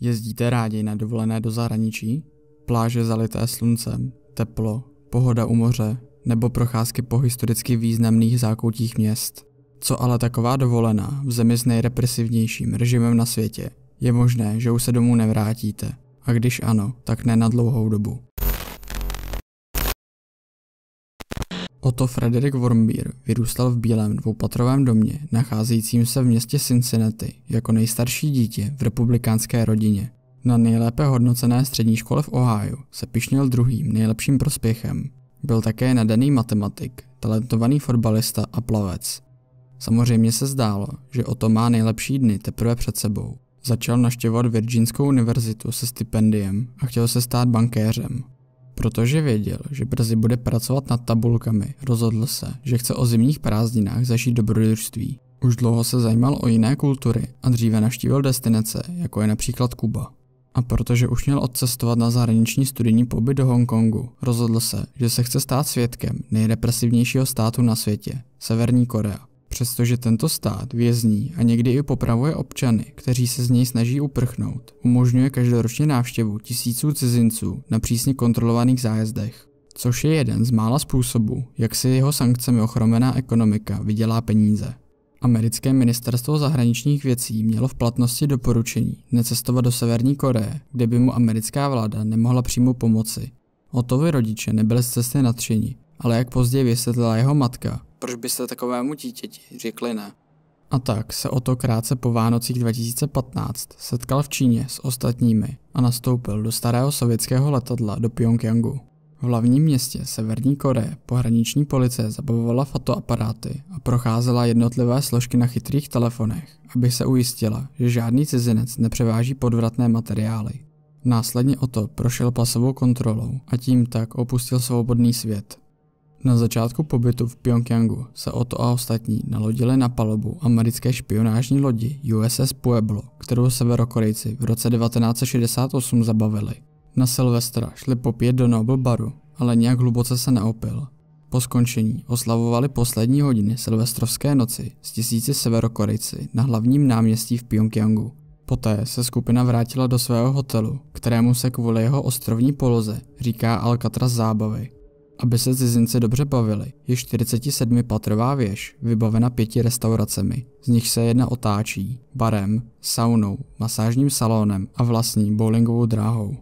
Jezdíte rádi na dovolené do zahraničí? Pláže zalité sluncem, teplo, pohoda u moře nebo procházky po historicky významných zákoutích měst. Co ale taková dovolená v zemi s nejrepresivnějším režimem na světě? Je možné, že už se domů nevrátíte. A když ano, tak ne na dlouhou dobu. Otto Frederick Wormbier vyrůstal v bílém dvoupatrovém domě, nacházejícím se v městě Cincinnati, jako nejstarší dítě v republikánské rodině. Na nejlépe hodnocené střední škole v Ohio se pišnil druhým nejlepším prospěchem. Byl také nadaný matematik, talentovaný fotbalista a plavec. Samozřejmě se zdálo, že Otto má nejlepší dny teprve před sebou. Začal naštěvovat Virginskou univerzitu se stipendiem a chtěl se stát bankéřem. Protože věděl, že brzy bude pracovat nad tabulkami, rozhodl se, že chce o zimních prázdninách zažít dobrodružství. Už dlouho se zajímal o jiné kultury a dříve navštívil destinace, jako je například Kuba. A protože už měl odcestovat na zahraniční studijní pobyt do Hongkongu, rozhodl se, že se chce stát svědkem nejrepresivnějšího státu na světě, Severní Korea. Přestože tento stát vězní a někdy i popravuje občany, kteří se z něj snaží uprchnout, umožňuje každoročně návštěvu tisíců cizinců na přísně kontrolovaných zájezdech, což je jeden z mála způsobů, jak si jeho sankcemi ochromená ekonomika vydělá peníze. Americké ministerstvo zahraničních věcí mělo v platnosti doporučení necestovat do Severní Koreje, kde by mu americká vláda nemohla přímo pomoci. Otovi rodiče nebyli z cesty nadšení, ale jak později vysvětlila jeho matka, proč byste takovému dítěti řekli ne? A tak se o to krátce po Vánocích 2015 setkal v Číně s ostatními a nastoupil do starého sovětského letadla do Pyongyangu. V hlavním městě Severní Koreje pohraniční policie zabavovala fotoaparáty a procházela jednotlivé složky na chytrých telefonech, aby se ujistila, že žádný cizinec nepřeváží podvratné materiály. Následně o to prošel pasovou kontrolou a tím tak opustil svobodný svět. Na začátku pobytu v Pyongyangu se Otto a ostatní nalodili na palubu americké špionážní lodi USS Pueblo, kterou severokorejci v roce 1968 zabavili. Na Silvestra šli popít do Noble baru, ale nějak hluboce se neopil. Po skončení oslavovali poslední hodiny silvestrovské noci s tisíci severokorejci na hlavním náměstí v Pyongyangu. Poté se skupina vrátila do svého hotelu, kterému se kvůli jeho ostrovní poloze říká Alcatraz zábavy. Aby se cizinci dobře bavili, je 47-patrová věž vybavena pěti restauracemi, z nich se jedna otáčí, barem, saunou, masážním salónem a vlastní bowlingovou dráhou.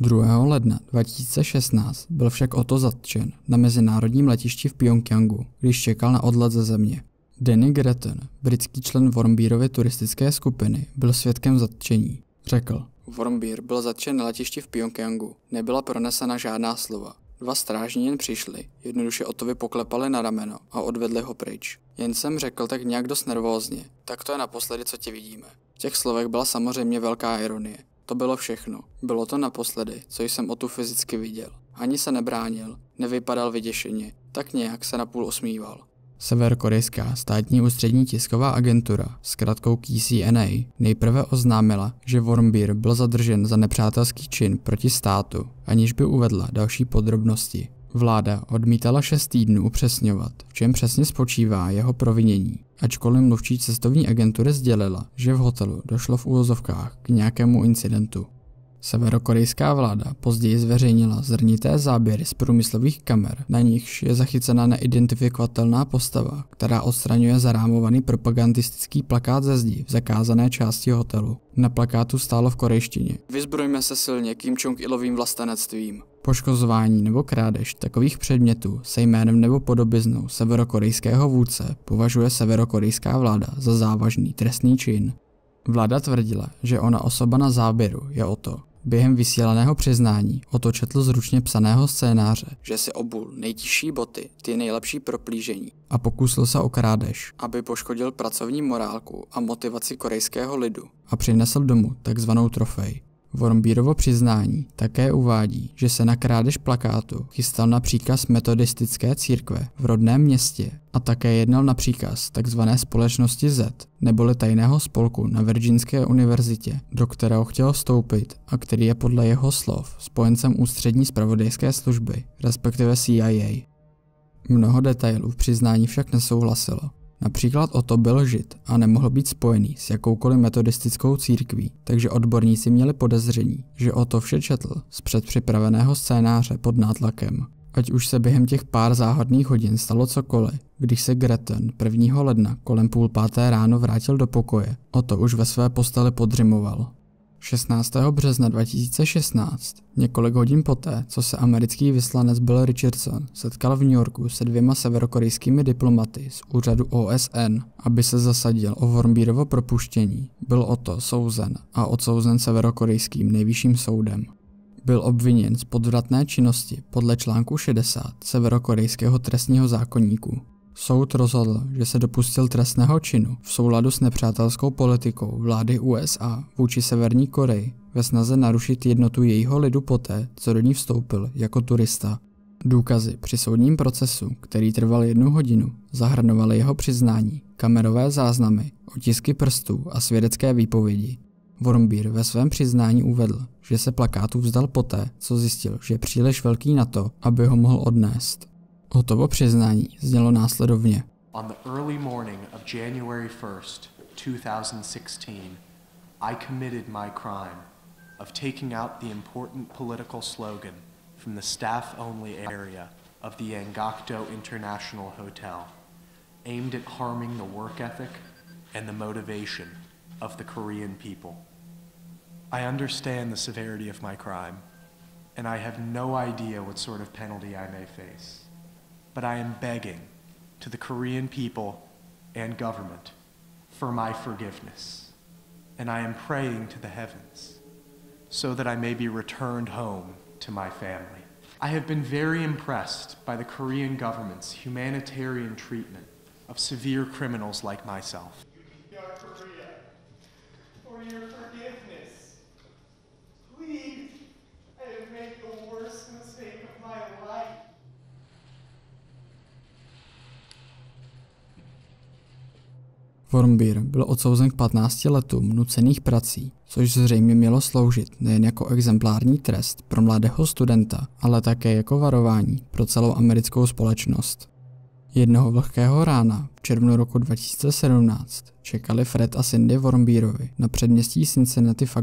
2. ledna 2016 byl však Otto zatčen na mezinárodním letišti v Pyongyangu, když čekal na odlet ze země. Danny Gretton, britský člen Wormbierovy turistické skupiny, byl svědkem zatčení. Řekl, Wormbier byl zatčen na letišti v Pyongyangu, nebyla pronesena žádná slova. Dva strážní jen přišli, jednoduše Otovi poklepali na rameno a odvedli ho pryč. Jen jsem řekl tak nějak dost nervózně, tak to je naposledy, co tě vidíme. V těch slovech byla samozřejmě velká ironie. To bylo všechno. Bylo to naposledy, co jsem o tu fyzicky viděl. Ani se nebránil, nevypadal vyděšeně, tak nějak se napůl osmíval. Severokorejská státní ústřední tisková agentura s kratkou KCNA nejprve oznámila, že Wormbier byl zadržen za nepřátelský čin proti státu, aniž by uvedla další podrobnosti. Vláda odmítala šest týdnů upřesňovat, v čem přesně spočívá jeho provinění, ačkoliv mluvčí cestovní agentury sdělila, že v hotelu došlo v úvozovkách k nějakému incidentu. Severokorejská vláda později zveřejnila zrnité záběry z průmyslových kamer, na nichž je zachycena neidentifikovatelná postava, která odstraňuje zarámovaný propagandistický plakát ze zdí v zakázané části hotelu. Na plakátu stálo v korejštině. Vyzbrojme se silně Kim Jong-ilovým vlastenectvím. Poškozování nebo krádež takových předmětů se jménem nebo podobiznou severokorejského vůdce považuje severokorejská vláda za závažný trestný čin. Vláda tvrdila, že ona osoba na záběru je o to, Během vysílaného přiznání o četl zručně psaného scénáře, že si obul nejtižší boty, ty nejlepší pro plížení a pokusil se o krádež, aby poškodil pracovní morálku a motivaci korejského lidu a přinesl domů takzvanou trofej. Wormbírovo přiznání také uvádí, že se na krádež plakátu chystal na příkaz metodistické církve v rodném městě a také jednal na příkaz tzv. společnosti Z, neboli tajného spolku na Virginské univerzitě, do kterého chtěl vstoupit a který je podle jeho slov spojencem ústřední spravodajské služby, respektive CIA. Mnoho detailů v přiznání však nesouhlasilo. Například Otto byl žid a nemohl být spojený s jakoukoliv metodistickou církví, takže odborníci měli podezření, že Otto vše četl z předpřipraveného scénáře pod nátlakem. Ať už se během těch pár záhodných hodin stalo cokoliv, když se Greten 1. ledna kolem půl páté ráno vrátil do pokoje, Otto už ve své posteli podřimoval. 16. března 2016, několik hodin poté, co se americký vyslanec Bill Richardson setkal v New Yorku se dvěma severokorejskými diplomaty z úřadu OSN, aby se zasadil o Wormbírovo propuštění, byl Otto souzen a odsouzen severokorejským nejvyšším soudem. Byl obviněn z podvratné činnosti podle článku 60 severokorejského trestního zákonníku. Soud rozhodl, že se dopustil trestného činu v souladu s nepřátelskou politikou vlády USA vůči Severní Koreji ve snaze narušit jednotu jejího lidu poté, co do ní vstoupil jako turista. Důkazy při soudním procesu, který trval jednu hodinu, zahrnovaly jeho přiznání, kamerové záznamy, otisky prstů a svědecké výpovědi. Wormbier ve svém přiznání uvedl, že se plakátu vzdal poté, co zjistil, že je příliš velký na to, aby ho mohl odnést. Hotovo přiznání znělo následovně. On the early morning of January 1st, 2016, I committed my crime of taking out the important political slogan from the staff-only area of the Angakto International Hotel, aimed at harming the work ethic and the motivation of the Korean people. I understand the severity of my crime, and I have no idea what sort of penalty I may face but I am begging to the Korean people and government for my forgiveness. And I am praying to the heavens so that I may be returned home to my family. I have been very impressed by the Korean government's humanitarian treatment of severe criminals like myself. Wormbier byl odsouzen k 15 letům nucených prací, což zřejmě mělo sloužit nejen jako exemplární trest pro mladého studenta, ale také jako varování pro celou americkou společnost. Jednoho vlhkého rána v červnu roku 2017 čekali Fred a Cindy Wormbierovi na předměstí Cincinnati v.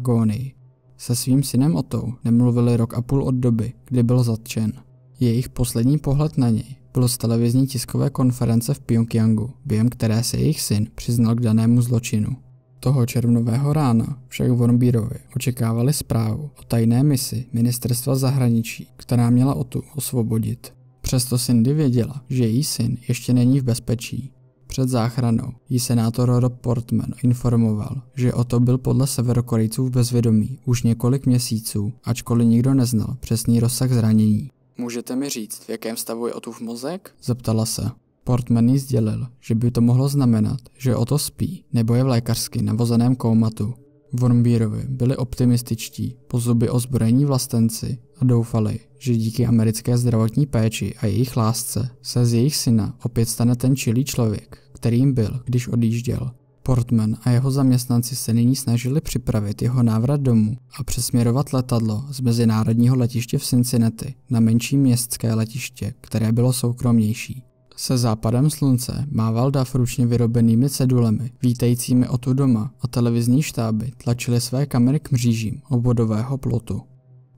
Se svým synem Otou nemluvili rok a půl od doby, kdy byl zatčen. Jejich poslední pohled na něj bylo z televizní tiskové konference v Pyongyangu, během které se jejich syn přiznal k danému zločinu. Toho červnového rána však Wormbírovi očekávali zprávu o tajné misi ministerstva zahraničí, která měla Otu osvobodit. Přesto Cindy věděla, že její syn ještě není v bezpečí. Před záchranou jí senátor Rob Portman informoval, že Oto byl podle severokorejců v bezvědomí už několik měsíců, ačkoliv nikdo neznal přesný rozsah zranění. Můžete mi říct, v jakém stavu je Otův mozek? Zeptala se. Portman jí sdělil, že by to mohlo znamenat, že Oto spí nebo je v lékařsky navozeném koumatu. Wormbírovi byli optimističtí, po zuby ozbrojení vlastenci a doufali, že díky americké zdravotní péči a jejich lásce se z jejich syna opět stane ten čilý člověk, kterým byl, když odjížděl. Portman a jeho zaměstnanci se nyní snažili připravit jeho návrat domů a přesměrovat letadlo z mezinárodního letiště v Cincinnati na menší městské letiště, které bylo soukromnější. Se západem slunce mával Duff ručně vyrobenými cedulemi, vítajícími o tu doma a televizní štáby tlačili své kamery k mřížím obvodového plotu.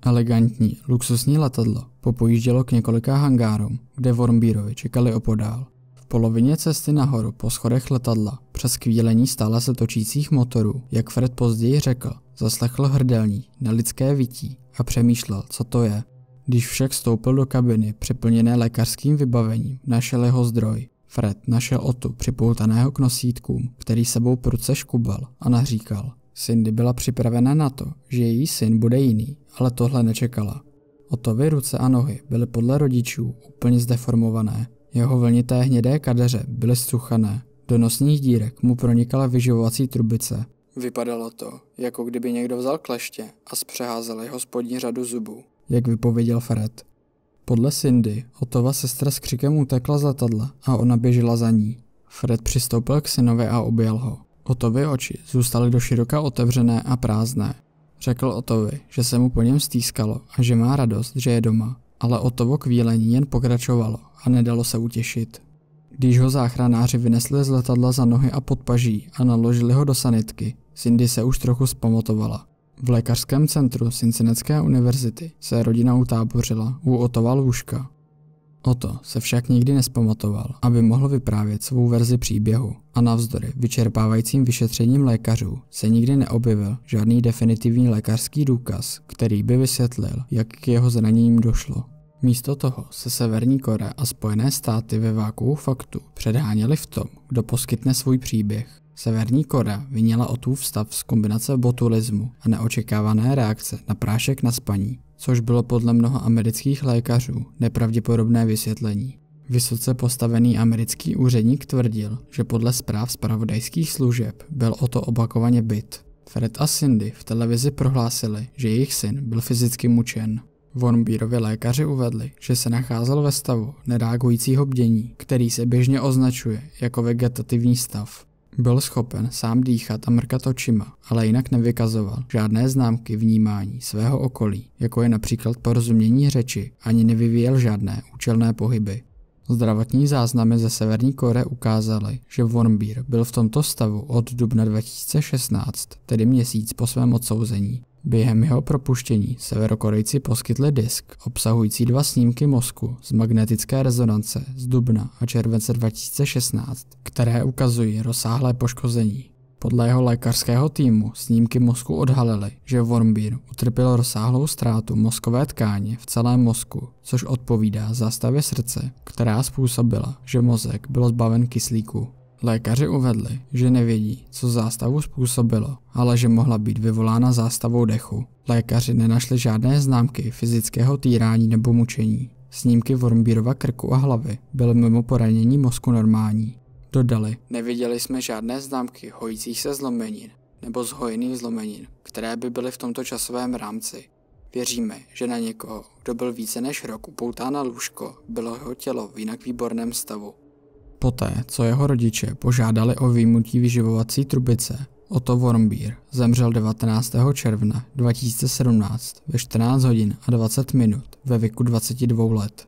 Elegantní, luxusní letadlo popojíždělo k několika hangárům, kde Wormbírovi čekali opodál polovině cesty nahoru po schodech letadla, přes kvílení stále se točících motorů, jak Fred později řekl, zaslechl hrdelní na lidské vytí a přemýšlel, co to je. Když však stoupil do kabiny přeplněné lékařským vybavením, našel jeho zdroj. Fred našel Otu připoutaného k nosítkům, který sebou pruce škubal a naříkal. Cindy byla připravena na to, že její syn bude jiný, ale tohle nečekala. Otovy ruce a nohy byly podle rodičů úplně zdeformované jeho vlnité hnědé kadeře byly struchané. Do nosních dírek mu pronikala vyživovací trubice. Vypadalo to, jako kdyby někdo vzal kleště a zpřeházel jeho spodní řadu zubů, jak vypověděl Fred. Podle Cindy Otova sestra s křikem utekla z letadla a ona běžela za ní. Fred přistoupil k synovi a objel ho. Otovy oči zůstaly do široka otevřené a prázdné. Řekl Otovi, že se mu po něm stýskalo a že má radost, že je doma, ale Otovo kvílení jen pokračovalo a nedalo se utěšit. Když ho záchranáři vynesli z letadla za nohy a podpaží a naložili ho do sanitky, Cindy se už trochu zpamatovala. V lékařském centru Cincinnatické univerzity se rodina utábořila u Otova lůžka. Oto se však nikdy nespamatoval, aby mohl vyprávět svou verzi příběhu a navzdory vyčerpávajícím vyšetřením lékařů se nikdy neobjevil žádný definitivní lékařský důkaz, který by vysvětlil, jak k jeho zraněním došlo. Místo toho se Severní Korea a Spojené státy ve váku faktu předháněli v tom, kdo poskytne svůj příběh. Severní Korea vyněla Otův stav z kombinace botulismu a neočekávané reakce na prášek na spaní, což bylo podle mnoha amerických lékařů nepravděpodobné vysvětlení. Vysoce postavený americký úředník tvrdil, že podle zpráv zpravodajských služeb byl o to opakovaně byt. Fred a Cindy v televizi prohlásili, že jejich syn byl fyzicky mučen. Vormbírovi lékaři uvedli, že se nacházel ve stavu nereagujícího bdění, který se běžně označuje jako vegetativní stav. Byl schopen sám dýchat a mrkat očima, ale jinak nevykazoval žádné známky vnímání svého okolí, jako je například porozumění řeči, ani nevyvíjel žádné účelné pohyby. Zdravotní záznamy ze Severní Kore ukázaly, že Wormbeer byl v tomto stavu od dubna 2016, tedy měsíc po svém odsouzení. Během jeho propuštění severokorejci poskytli disk obsahující dva snímky mozku z magnetické rezonance z dubna a července 2016, které ukazují rozsáhlé poškození. Podle jeho lékařského týmu snímky mozku odhalily, že Wormbeer utrpěl rozsáhlou ztrátu mozkové tkáně v celém mozku, což odpovídá zástavě srdce, která způsobila, že mozek byl zbaven kyslíku. Lékaři uvedli, že nevědí, co zástavu způsobilo, ale že mohla být vyvolána zástavou dechu. Lékaři nenašli žádné známky fyzického týrání nebo mučení. Snímky Wormbírova krku a hlavy byly mimo poranění mozku normální. Dodali, neviděli jsme žádné známky hojících se zlomenin nebo zhojených zlomenin, které by byly v tomto časovém rámci. Věříme, že na někoho, kdo byl více než rok upoután na lůžko, bylo jeho tělo v jinak výborném stavu. Poté, co jeho rodiče požádali o výjimutí vyživovací trubice, Otto Wormbier zemřel 19. června 2017 ve 14 hodin a 20 minut ve věku 22 let.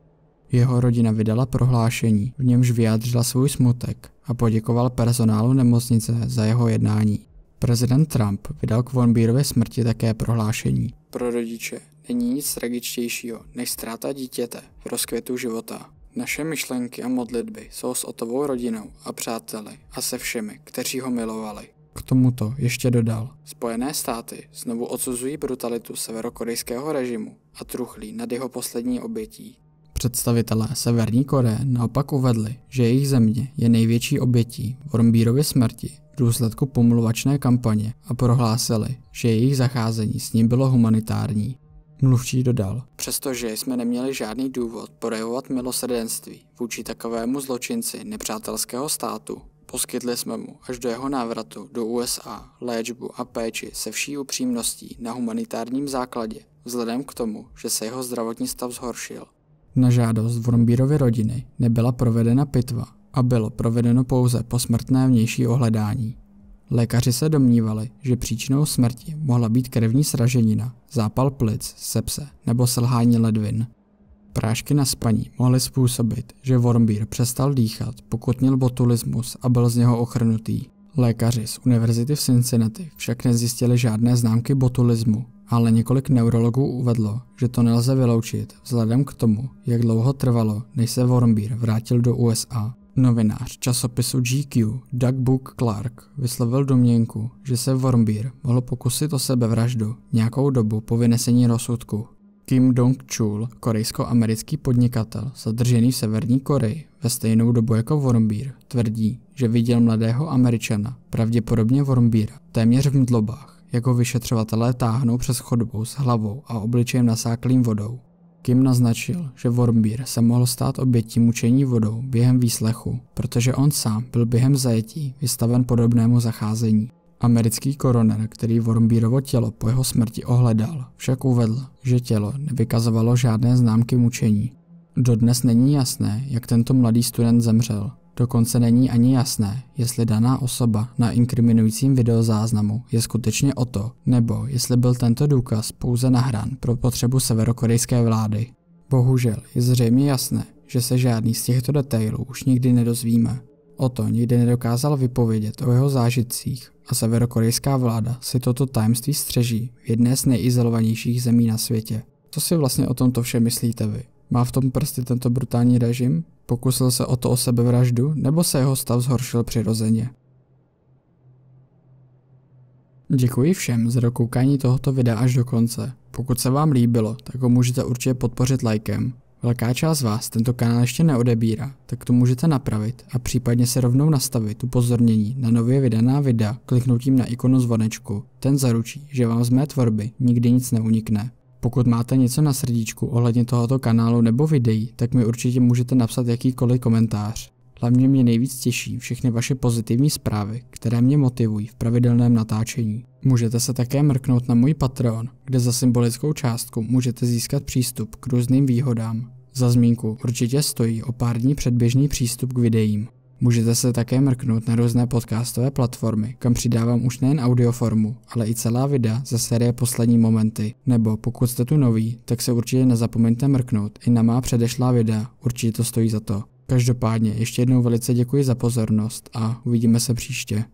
Jeho rodina vydala prohlášení, v němž vyjádřila svůj smutek a poděkoval personálu nemocnice za jeho jednání. Prezident Trump vydal k Wormbierově smrti také prohlášení. Pro rodiče není nic tragičtějšího než ztráta dítěte v rozkvětu života. Naše myšlenky a modlitby jsou s Otovou rodinou a přáteli a se všemi, kteří ho milovali. K tomuto ještě dodal. Spojené státy znovu odsuzují brutalitu severokorejského režimu a truchlí nad jeho poslední obětí. Představitelé Severní Koreje naopak uvedli, že jejich země je největší obětí Wormbírovy smrti v důsledku pomluvačné kampaně a prohlásili, že jejich zacházení s ním bylo humanitární. Mluvčí dodal, přestože jsme neměli žádný důvod projevovat milosrdenství vůči takovému zločinci nepřátelského státu, poskytli jsme mu až do jeho návratu do USA léčbu a péči se vší upřímností na humanitárním základě, vzhledem k tomu, že se jeho zdravotní stav zhoršil. Na žádost Vormbírovy rodiny nebyla provedena pitva a bylo provedeno pouze posmrtné vnější ohledání. Lékaři se domnívali, že příčinou smrti mohla být krevní sraženina, zápal plic, sepse nebo selhání ledvin. Prášky na spaní mohly způsobit, že Wormbier přestal dýchat, pokud měl botulismus a byl z něho ochrnutý. Lékaři z univerzity v Cincinnati však nezjistili žádné známky botulismu, ale několik neurologů uvedlo, že to nelze vyloučit vzhledem k tomu, jak dlouho trvalo, než se Wormbier vrátil do USA. Novinář časopisu GQ Doug Book Clark vyslovil domněnku, že se Wormbier mohl pokusit o sebevraždu nějakou dobu po vynesení rozsudku. Kim Dong-chul, korejsko-americký podnikatel zadržený v Severní Koreji ve stejnou dobu jako Wormbier, tvrdí, že viděl mladého Američana, pravděpodobně Wormbiera, téměř v mdlobách, jako vyšetřovatelé táhnou přes chodbou s hlavou a obličejem nasáklým vodou. Kim naznačil, že Wormbier se mohl stát obětí mučení vodou během výslechu, protože on sám byl během zajetí vystaven podobnému zacházení. Americký koroner, který Wormbierovo tělo po jeho smrti ohledal, však uvedl, že tělo nevykazovalo žádné známky mučení. Dodnes není jasné, jak tento mladý student zemřel. Dokonce není ani jasné, jestli daná osoba na inkriminujícím videozáznamu je skutečně o to, nebo jestli byl tento důkaz pouze nahrán pro potřebu severokorejské vlády. Bohužel je zřejmě jasné, že se žádný z těchto detailů už nikdy nedozvíme. O to nikdy nedokázal vypovědět o jeho zážitcích a severokorejská vláda si toto tajemství střeží v jedné z nejizolovanějších zemí na světě. Co si vlastně o tomto vše myslíte vy? Má v tom prsty tento brutální režim? Pokusil se o to o sebevraždu, nebo se jeho stav zhoršil přirozeně? Děkuji všem za dokoukání tohoto videa až do konce. Pokud se vám líbilo, tak ho můžete určitě podpořit lajkem. Velká část vás tento kanál ještě neodebírá, tak to můžete napravit a případně se rovnou nastavit upozornění na nově vydaná videa kliknutím na ikonu zvonečku. Ten zaručí, že vám z mé tvorby nikdy nic neunikne. Pokud máte něco na srdíčku ohledně tohoto kanálu nebo videí, tak mi určitě můžete napsat jakýkoliv komentář. Hlavně mě nejvíc těší všechny vaše pozitivní zprávy, které mě motivují v pravidelném natáčení. Můžete se také mrknout na můj Patreon, kde za symbolickou částku můžete získat přístup k různým výhodám. Za zmínku určitě stojí o pár dní předběžný přístup k videím. Můžete se také mrknout na různé podcastové platformy, kam přidávám už nejen audioformu, ale i celá videa ze série Poslední momenty. Nebo pokud jste tu noví, tak se určitě nezapomeňte mrknout i na má předešlá videa, určitě to stojí za to. Každopádně ještě jednou velice děkuji za pozornost a uvidíme se příště.